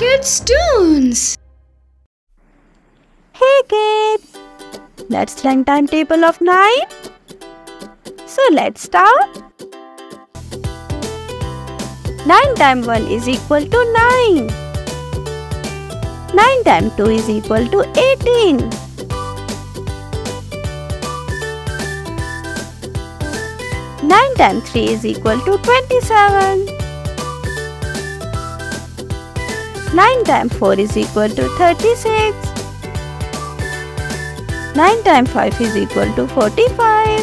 Kidstoons! Hey kids, let's learn timetable of 9. So let's start. 9 times 1 is equal to 9. 9 times 2 is equal to 18. 9 times 3 is equal to 27. 9 times 4 is equal to 36. 9 times 5 is equal to 45.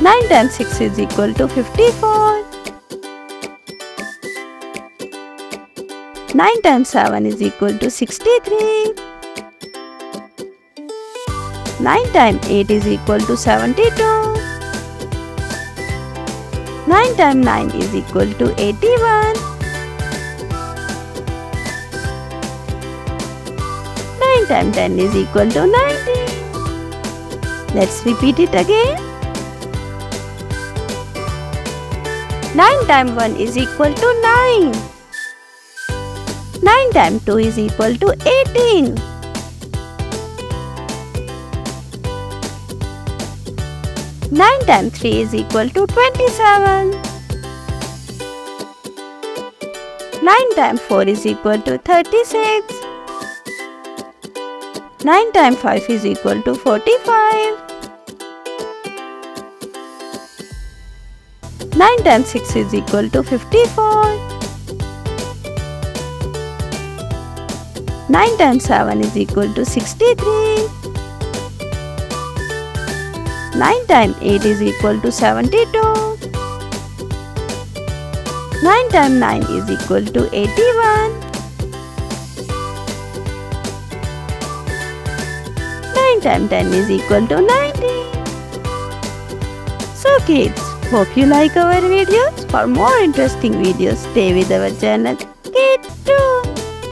9 times 6 is equal to 54. 9 times 7 is equal to 63. 9 times 8 is equal to 72. 9 times 9 is equal to 81. 9 times 10 is equal to 90. Let's repeat it again. 9 times 1 is equal to 9. 9 times 2 is equal to 18. 9 times 3 is equal to 27. 9 times 4 is equal to 36. 9 times 5 is equal to 45. 9 times 6 is equal to 54. 9 times 7 is equal to 63. 9 times 8 is equal to 72. 9 times 9 is equal to 81. 9 times 10 is equal to 90. So kids, hope you like our videos. For more interesting videos, stay with our channel. Kid 2.